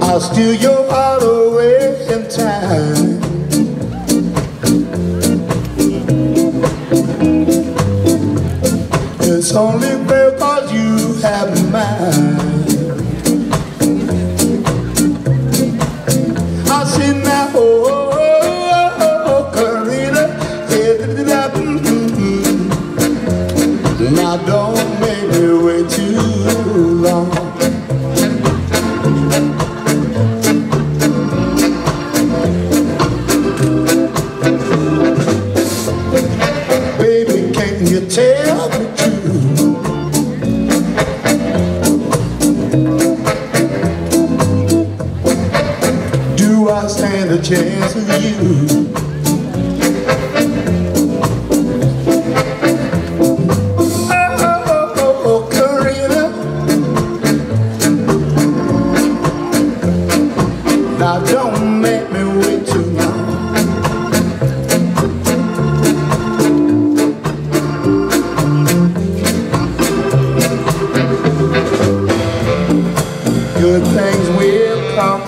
I'll steal your heart. chance with you Oh, oh, oh, oh Carina Now don't make me wait too long Good things will come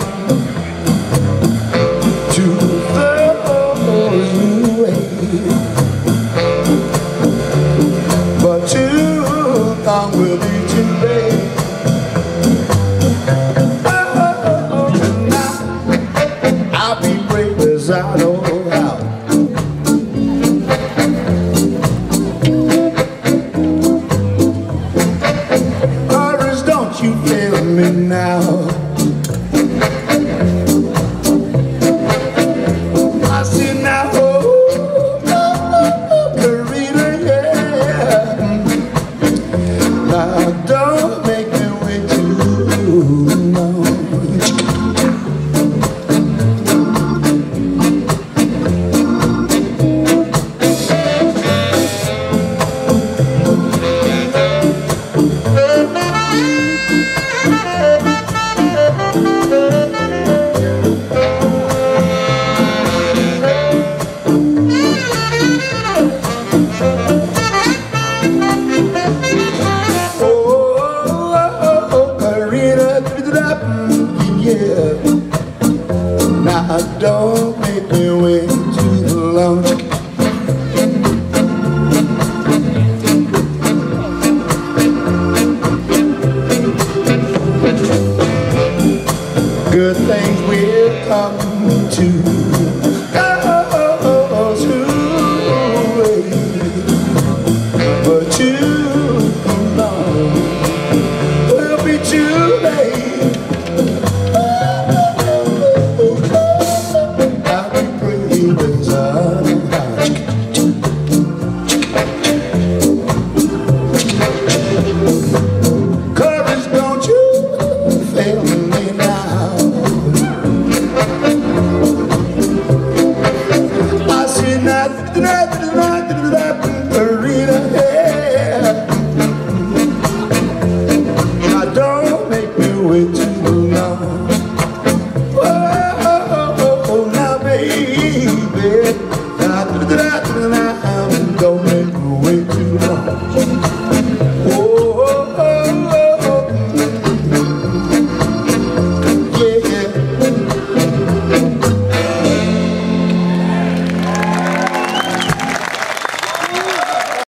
Don't make me wait too long. Good things will come to